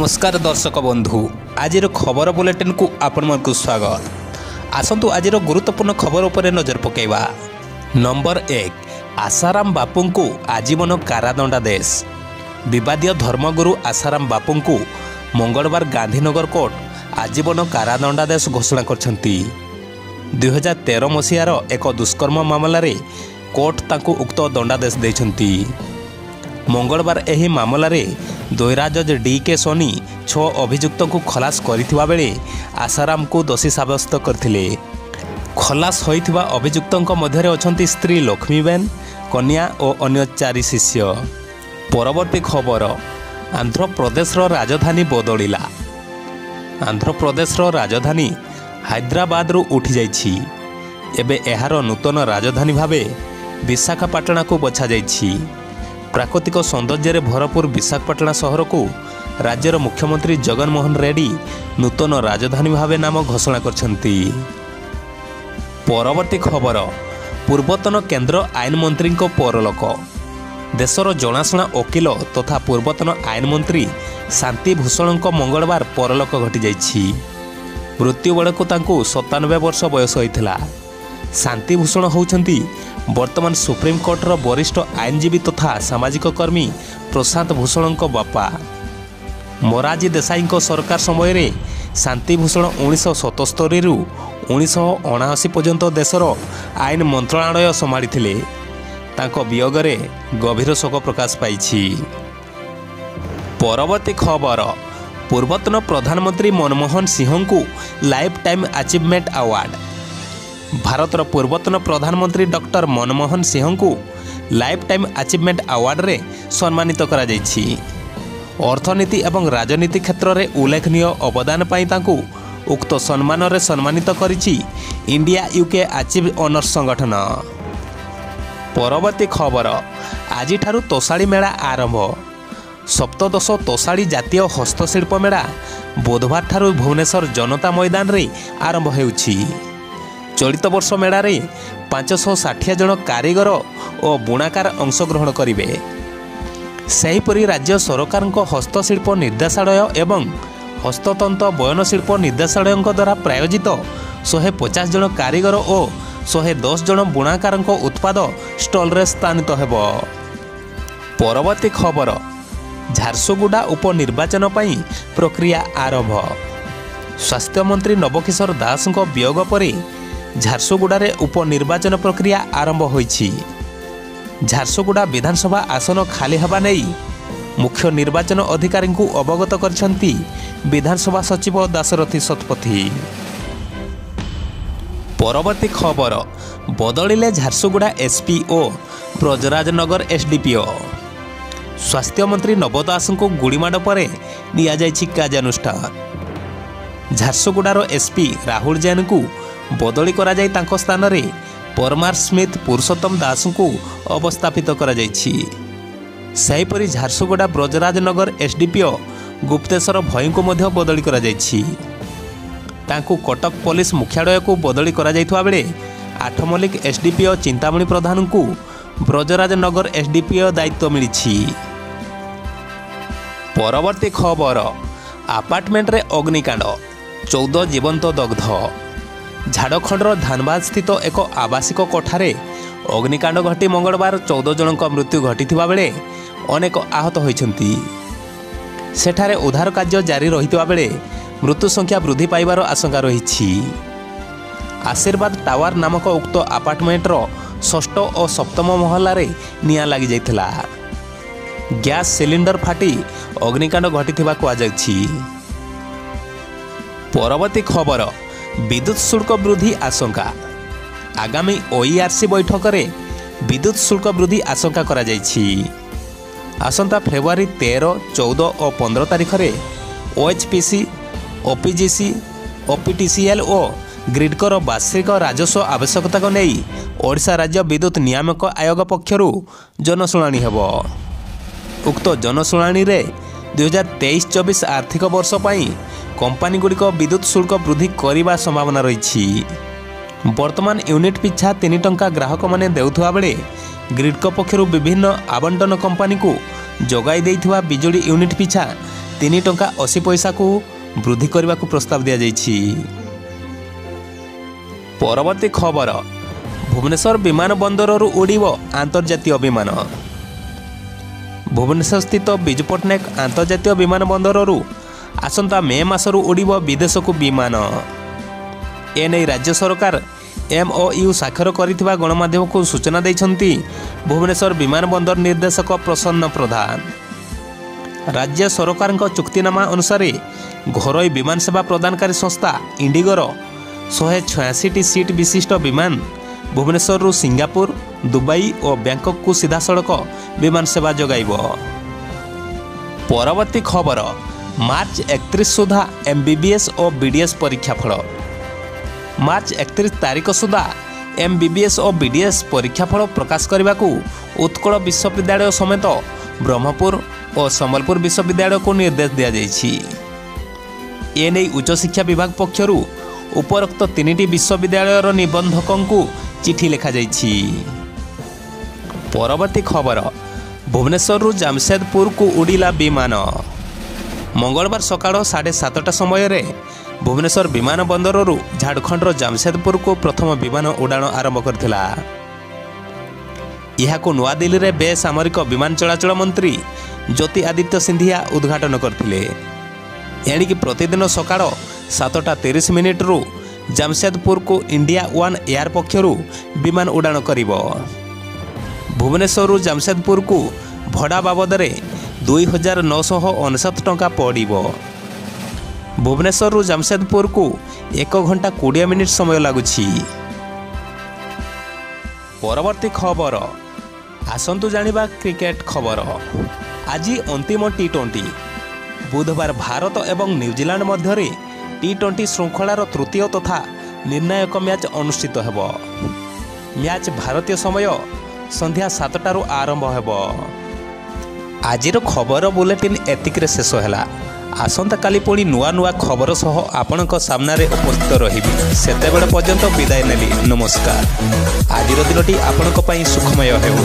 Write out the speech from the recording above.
ନମସ୍କାର ଦର୍ଶକ ବନ୍ଧୁ। ଆଜିର ଖବର ବୁଲେଟିନ୍କୁ ଆପଣମାନଙ୍କୁ ସ୍ୱାଗତ। ଆସନ୍ତୁ ଆଜିର ଗୁରୁତ୍ୱପୂର୍ଣ୍ଣ ଖବର ଉପରେ ନଜର ପକାଇବା। ନମ୍ବର ଏକ ଆଶାରାମ ବାପୁଙ୍କୁ ଆଜୀବନ କାରାଦଣ୍ଡାଦେଶ ବିବାଦୀୟ ଧର୍ମଗୁରୁ ଆଶାରାମ ବାପୁଙ୍କୁ ମଙ୍ଗଳବାର ଗାନ୍ଧୀନଗର କୋର୍ଟ ଆଜୀବନ କାରାଦଣ୍ଡାଦେଶ ଘୋଷଣା କରିଛନ୍ତି। ଦୁଇହଜାର ତେର ମସିହାର ଏକ ଦୁଷ୍କର୍ମ ମାମଲାରେ କୋର୍ଟ ତାଙ୍କୁ ଉକ୍ତ ଦଣ୍ଡାଦେଶ ଦେଇଛନ୍ତି। ମଙ୍ଗଳବାର ଏହି ମାମଲାରେ ଦୈରା ଜଜ୍ ଡି କେ ସୋନି ଛଅ ଅଭିଯୁକ୍ତଙ୍କୁ ଖଲାସ କରିଥିବା ବେଳେ ଆଶାରାମଙ୍କୁ ଦୋଷୀ ସାବ୍ୟସ୍ତ କରିଥିଲେ। ଖଲାସ ହୋଇଥିବା ଅଭିଯୁକ୍ତଙ୍କ ମଧ୍ୟରେ ଅଛନ୍ତି ସ୍ତ୍ରୀ ଲକ୍ଷ୍ମୀବେନ୍ କନ୍ୟା ଓ ଅନ୍ୟ ଚାରି ଶିଷ୍ୟ। ପରବର୍ତ୍ତୀ ଖବର ଆନ୍ଧ୍ରପ୍ରଦେଶର ରାଜଧାନୀ ବଦଳିଲା। ଆନ୍ଧ୍ରପ୍ରଦେଶର ରାଜଧାନୀ ହାଇଦ୍ରାବାଦରୁ ଉଠିଯାଇଛି। ଏବେ ଏହାର ନୂତନ ରାଜଧାନୀ ଭାବେ ବିଶାଖାପାଟଣାକୁ ବଛାଯାଇଛି। ପ୍ରାକୃତିକ ସୌନ୍ଦର୍ଯ୍ୟରେ ଭରପୁର ବିଶାଖାପାଟଣା ସହରକୁ ରାଜ୍ୟର ମୁଖ୍ୟମନ୍ତ୍ରୀ ଜଗନମୋହନ ରେଡ୍ଡି ନୂତନ ରାଜଧାନୀ ଭାବେ ନାମ ଘୋଷଣା କରିଛନ୍ତି। ପରବର୍ତ୍ତୀ ଖବର ପୂର୍ବତନ କେନ୍ଦ୍ର ଆଇନମନ୍ତ୍ରୀଙ୍କ ପରଲୋକ। ଦେଶର ଜଣାଶୁଣା ଓକିଲ ତଥା ପୂର୍ବତନ ଆଇନମନ୍ତ୍ରୀ ଶାନ୍ତି ଭୂଷଣଙ୍କ ମଙ୍ଗଳବାର ପରଲୋକ ଘଟିଯାଇଛି। ମୃତ୍ୟୁ ବେଳକୁ ତାଙ୍କୁ ସତାନବେ ବର୍ଷ ବୟସ ହୋଇଥିଲା। ଶାନ୍ତି ଭୂଷଣ ହେଉଛନ୍ତି ବର୍ତ୍ତମାନ ସୁପ୍ରିମକୋର୍ଟର ବରିଷ୍ଠ ଆଇନଜୀବୀ ତଥା ସାମାଜିକ କର୍ମୀ ପ୍ରଶାନ୍ତ ଭୂଷଣଙ୍କ ବାପା ମୋରାରଜୀ ଦେଶାଇଙ୍କ ସରକାର ସମୟରେ ଶାନ୍ତି ଭୂଷଣ ଉଣେଇଶହ ସତସ୍ତରୀରୁ ଉଣେଇଶହ ଅଣାଅଶୀ ପର୍ଯ୍ୟନ୍ତ ଦେଶର ଆଇନ ମନ୍ତ୍ରଣାଳୟ ସମ୍ଭାଳିଥିଲେ ତାଙ୍କ ବିୟୋଗରେ ଗଭୀର ଶୋକ ପ୍ରକାଶ ପାଇଛି। ପରବର୍ତ୍ତୀ ଖବର ପୂର୍ବତନ ପ୍ରଧାନମନ୍ତ୍ରୀ ମନମୋହନ ସିଂହଙ୍କୁ ଲାଇଫ୍ ଟାଇମ୍ ଆଚିଭମେଣ୍ଟ ଆୱାର୍ଡ଼ ଭାରତର ପୂର୍ବତନ ପ୍ରଧାନମନ୍ତ୍ରୀ ଡକ୍ଟର ମନମୋହନ ସିଂହଙ୍କୁ ଲାଇଫ୍ ଟାଇମ୍ ଆଚିଭମେଣ୍ଟ ଆୱାର୍ଡ଼ରେ ସମ୍ମାନିତ କରାଯାଇଛି। ଅର୍ଥନୀତି ଏବଂ ରାଜନୀତି କ୍ଷେତ୍ରରେ ଉଲ୍ଲେଖନୀୟ ଅବଦାନ ପାଇଁ ତାଙ୍କୁ ଉକ୍ତ ସମ୍ମାନରେ ସମ୍ମାନିତ କରିଛି ଇଣ୍ଡିଆ ୟୁକେ ଆଚିଭ୍ ଅନର୍ସ ସଂଗଠନ। ପରବର୍ତ୍ତୀ ଖବର ଆଜିଠାରୁ ତୋଷାଳୀ ମେଳା ଆରମ୍ଭ। ସପ୍ତଦଶ ତୋଷାଳୀ ଜାତୀୟ ହସ୍ତଶିଳ୍ପ ମେଳା ବୁଧବାରଠାରୁ ଭୁବନେଶ୍ୱର ଜନତା ମଇଦାନରେ ଆରମ୍ଭ ହେଉଛି। ଚଳିତ ବର୍ଷ ମେଳାରେ ପାଞ୍ଚଶହ ଷାଠିଏ ଜଣ କାରିଗର ଓ ବୁଣାକାର ଅଂଶଗ୍ରହଣ କରିବେ। ସେହିପରି ରାଜ୍ୟ ସରକାରଙ୍କ ହସ୍ତଶିଳ୍ପ ନିର୍ଦ୍ଦେଶାଳୟ ଏବଂ ହସ୍ତତନ୍ତ ବୟନଶିଳ୍ପ ନିର୍ଦ୍ଦେଶାଳୟଙ୍କ ଦ୍ୱାରା ପ୍ରାୟୋଜିତ ଶହେ ପଚାଶ ଜଣ କାରିଗର ଓ ଶହେ ଦଶ ଜଣ ବୁଣାକାରଙ୍କ ଉତ୍ପାଦ ଷ୍ଟଲ୍ରେ ସ୍ଥାନିତ ହେବ। ପରବର୍ତ୍ତୀ ଖବର ଝାରସୁଗୁଡ଼ା ଉପନିର୍ବାଚନ ପାଇଁ ପ୍ରକ୍ରିୟା ଆରମ୍ଭ। ସ୍ୱାସ୍ଥ୍ୟମନ୍ତ୍ରୀ ନବକିଶୋର ଦାସଙ୍କ ବିୟୋଗ ପରେ ଝାରସୁଗୁଡ଼ାରେ ଉପନିର୍ବାଚନ ପ୍ରକ୍ରିୟା ଆରମ୍ଭ ହୋଇଛି ଝାରସୁଗୁଡ଼ା ବିଧାନସଭା ଆସନ ଖାଲି ହେବା ନେଇ ମୁଖ୍ୟ ନିର୍ବାଚନ ଅଧିକାରୀଙ୍କୁ ଅବଗତ କରିଛନ୍ତି ବିଧାନସଭା ସଚିବ ଦାଶରଥୀ ଶତପଥୀ। ପରବର୍ତ୍ତୀ ଖବର ବଦଳିଲେ ଝାରସୁଗୁଡ଼ା ଏସ୍ପି ଓ ବ୍ରଜରାଜନଗର ଏସ୍ଡିପିଓ। ସ୍ୱାସ୍ଥ୍ୟମନ୍ତ୍ରୀ ନବ ଦାସଙ୍କୁ ଗୁଳିମାଡ଼ ପରେ ନିଆଯାଇଛି କାର୍ଯ୍ୟାନୁଷ୍ଠାନ। ଝାରସୁଗୁଡ଼ାର ଏସ୍ପି ରାହୁଲ ଜୈନଙ୍କୁ ବଦଳି କରାଯାଇ ତାଙ୍କ ସ୍ଥାନରେ ପରମାର ସ୍ମିଥ ପୁରୁଷୋତ୍ତମ ଦାସଙ୍କୁ ଅବସ୍ଥାପିତ କରାଯାଇଛି। ସେହିପରି ଝାରସୁଗୁଡ଼ା ବ୍ରଜରାଜନଗର ଏସ୍ଡିପିଓ ଗୁପ୍ତେଶ୍ୱର ଭୟଙ୍କୁ ମଧ୍ୟ ବଦଳି କରାଯାଇଛି। ତାଙ୍କୁ କଟକ ପୋଲିସ ମୁଖ୍ୟାଳୟକୁ ବଦଳି କରାଯାଇଥିବା ବେଳେ ଆଠମଲ୍ଲିକ ଏସ୍ଡିପିଓ ଚିନ୍ତାମଣି ପ୍ରଧାନଙ୍କୁ ବ୍ରଜରାଜନଗର ଏସ୍ଡିପିଓ ଦାୟିତ୍ୱ ମିଳିଛି। ପରବର୍ତ୍ତୀ ଖବର ଆପାର୍ଟମେଣ୍ଟରେ ଅଗ୍ନିକାଣ୍ଡ ଚଉଦ ଜୀବନ୍ତ ଦଗ୍ଧ। ଝାଡ଼ଖଣ୍ଡର ଧାନବାଦ ସ୍ଥିତ ଏକ ଆବାସିକ କୋଠାରେ ଅଗ୍ନିକାଣ୍ଡ ଘଟି ମଙ୍ଗଳବାର ଚଉଦ ଜଣଙ୍କ ମୃତ୍ୟୁ ଘଟିଥିବା ବେଳେ ଅନେକ ଆହତ ହୋଇଛନ୍ତି। ସେଠାରେ ଉଦ୍ଧାର କାର୍ଯ୍ୟ ଜାରି ରହିଥିବା ବେଳେ ମୃତ୍ୟୁ ସଂଖ୍ୟା ବୃଦ୍ଧି ପାଇବାର ଆଶଙ୍କା ରହିଛି। ଆଶୀର୍ବାଦ ଟାୱାର ନାମକ ଉକ୍ତ ଆପାର୍ଟମେଣ୍ଟର ଷଷ୍ଠ ଓ ସପ୍ତମ ମହଲାରେ ନିଆଁ ଲାଗିଯାଇଥିଲା। ଗ୍ୟାସ୍ ସିଲିଣ୍ଡର ଫାଟି ଅଗ୍ନିକାଣ୍ଡ ଘଟିଥିବା କୁହାଯାଉଛି ପରବର୍ତ୍ତୀ ଖବର। ବିଦ୍ୟୁତ ଶୁଳ୍କ ବୃଦ୍ଧି ଆଶଙ୍କା ଆଗାମୀ ଓଇଆର୍ସି ବୈଠକରେ ବିଦ୍ୟୁତ ଶୁଳ୍କ ବୃଦ୍ଧି ଆଶଙ୍କା କରାଯାଇଛି ଆସନ୍ତା ଫେବୃଆରୀ ତେର ଚଉଦ ଓ ପନ୍ଦର ତାରିଖରେ ଓଏଚ୍ପିସି ଓପିଜିସି ଓପିଟିସିଏଲ୍ ଓ ଗ୍ରିଡ୍କର ବାର୍ଷିକ ରାଜସ୍ୱ ଆବଶ୍ୟକତାକୁ ନେଇ ଓଡ଼ିଶା ରାଜ୍ୟ ବିଦ୍ୟୁତ ନିୟାମକ ଆୟୋଗ ପକ୍ଷରୁ ଜନଶୁଣାଣି ହେବ ଉକ୍ତ ଜନଶୁଣାଣିରେ ଦୁଇହଜାର ତେଇଶ ଚବିଶ ଆର୍ଥିକ ବର୍ଷ ପାଇଁ কোম্পানিগুড়ি বিদ্যুৎ শুল্ক বৃদ্ধি করা সম্ভাবনা রয়েছে বর্তমান ইউনিট পিছা তিন টঙ্কা গ্রাহক মানে দেওয়া বেড়ে গ্রিডক পক্ষ বিভিন্ন আবন্টন কোম্পানি যোগাই দেওয়া বিজুড়ি ইউনিট পিছা তিন টঙ্কা অশী পয়সা বৃদ্ধি করা প্রস্তাব দিয়েছে পরবর্তী খবর ভুবনেশ্বর বিমান বন্দরর উড়ব আন্তর্জাতীয় বিমান ভুবনেশ্বরস্থিত বিজু পট্টনাক আন্তর্জাতীয় বিমান বন্দরর ଆସନ୍ତା ମେ ମାସରୁ ଉଡ଼ିବ ବିଦେଶକୁ ବିମାନ। ଏନେଇ ରାଜ୍ୟ ସରକାର ଏମ୍ଓୟୁ ସ୍ୱାକ୍ଷର କରିଥିବା ଗଣମାଧ୍ୟମକୁ ସୂଚନା ଦେଇଛନ୍ତି ଭୁବନେଶ୍ୱର ବିମାନ ବନ୍ଦର ନିର୍ଦ୍ଦେଶକ ପ୍ରସନ୍ନ ପ୍ରଧାନ। ରାଜ୍ୟ ସରକାରଙ୍କ ଚୁକ୍ତିନାମା ଅନୁସାରେ ଘରୋଇ ବିମାନ ସେବା ପ୍ରଦାନକାରୀ ସଂସ୍ଥା ଇଣ୍ଡିଗୋର ଶହେ ଛୟାଅଶୀଟି ସିଟ୍ ବିଶିଷ୍ଟ ବିମାନ ଭୁବନେଶ୍ୱରରୁ ସିଙ୍ଗାପୁର ଦୁବାଇ ଓ ବ୍ୟାଙ୍କକ୍କୁ ସିଧାସଳଖ ବିମାନ ସେବା ଯୋଗାଇବ। ପରବର୍ତ୍ତୀ ଖବର ମାର୍ଚ୍ଚ ଏକତିରିଶ ସୁଦ୍ଧା ଏମ୍ ବି ବି ଏସ୍ ଓ ବି ଡି ଏସ୍ ପରୀକ୍ଷା ଫଳ। ମାର୍ଚ୍ଚ ଏକତିରିଶ ତାରିଖ ସୁଦ୍ଧା ଏମ୍ ବି ବି ଏସ୍ ଓ ବି ଡି ଏସ୍ ପରୀକ୍ଷାଫଳ ପ୍ରକାଶ କରିବାକୁ ଉତ୍କଳ ବିଶ୍ୱବିଦ୍ୟାଳୟ ସମେତ ବ୍ରହ୍ମପୁର ଓ ସମ୍ବଲପୁର ବିଶ୍ୱବିଦ୍ୟାଳୟକୁ ନିର୍ଦ୍ଦେଶ ଦିଆଯାଇଛି। ଏନେଇ ଉଚ୍ଚଶିକ୍ଷା ବିଭାଗ ପକ୍ଷରୁ ଉପରୋକ୍ତ ତିନିଟି ବିଶ୍ୱବିଦ୍ୟାଳୟର ନିବନ୍ଧକଙ୍କୁ ଚିଠି ଲେଖାଯାଇଛି। ପରବର୍ତ୍ତୀ ଖବର ଭୁବନେଶ୍ୱରରୁ ଜାମଶେଦପୁରକୁ ଉଡ଼ିଲା ବିମାନ। ମଙ୍ଗଳବାର ସକାଳ ସାଢ଼େ ସାତଟା ସମୟରେ ଭୁବନେଶ୍ୱର ବିମାନ ବନ୍ଦରରୁ ଝାଡ଼ଖଣ୍ଡର ଜାମଶେଦପୁରକୁ ପ୍ରଥମ ବିମାନ ଉଡ଼ାଣ ଆରମ୍ଭ କରିଥିଲା। ଏହାକୁ ନୂଆଦିଲ୍ଲୀରେ ବେସାମରିକ ବିମାନ ଚଳାଚଳ ମନ୍ତ୍ରୀ ଜ୍ୟୋତି ଆଦିତ୍ୟ ସିନ୍ଧିଆ ଉଦ୍ଘାଟନ କରିଥିଲେ। ଏଣିକି ପ୍ରତିଦିନ ସକାଳ ସାତଟା ତିରିଶ ମିନିଟ୍ରୁ ଜାମଶେଦପୁରକୁ ଇଣ୍ଡିଆ ୱାନ୍ ଏୟାର ପକ୍ଷରୁ ବିମାନ ଉଡ଼ାଣ କରିବ। ଭୁବନେଶ୍ୱରରୁ ଜାମଶେଦପୁରକୁ ଭଡ଼ା ବାବଦରେ ଦୁଇ ହଜାର ନଅଶହ ଅନେଶତ ଟଙ୍କା ପଡ଼ିବ। ଭୁବନେଶ୍ୱରରୁ ଜାମଶେଦପୁରକୁ ଏକ ଘଣ୍ଟା କୋଡ଼ିଏ ମିନିଟ୍ ସମୟ ଲାଗୁଛି। ପରବର୍ତ୍ତୀ ଖବର। ଆସନ୍ତୁ ଜାଣିବା କ୍ରିକେଟ ଖବର। ଆଜି ଅନ୍ତିମ ଟି ଟ୍ୱେଣ୍ଟି ବୁଧବାର ଭାରତ ଏବଂ ନ୍ୟୁଜିଲାଣ୍ଡ ମଧ୍ୟରେ ଟି ଟ୍ୱେଣ୍ଟି ଶୃଙ୍ଖଳାର ତୃତୀୟ ତଥା ନିର୍ଣ୍ଣାୟକ ମ୍ୟାଚ୍ ଅନୁଷ୍ଠିତ ହେବ। ମ୍ୟାଚ୍ ଭାରତୀୟ ସମୟ ସନ୍ଧ୍ୟା ସାତଟାରୁ ଆରମ୍ଭ ହେବ। ଆଜିର ଖବର ବୁଲେଟିନ୍ ଏତିକିରେ ଶେଷ ହେଲା। ଆସନ୍ତାକାଲି ପୁଣି ନୂଆ ନୂଆ ଖବର ସହ ଆପଣଙ୍କ ସାମ୍ନାରେ ଉପସ୍ଥିତ ରହିବି। ସେତେବେଳେ ପର୍ଯ୍ୟନ୍ତ ବିଦାୟ ନେଲି। ନମସ୍କାର। ଆଜିର ଦିନଟି ଆପଣଙ୍କ ପାଇଁ ସୁଖମୟ ହେଉ।